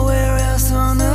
nowhere else on the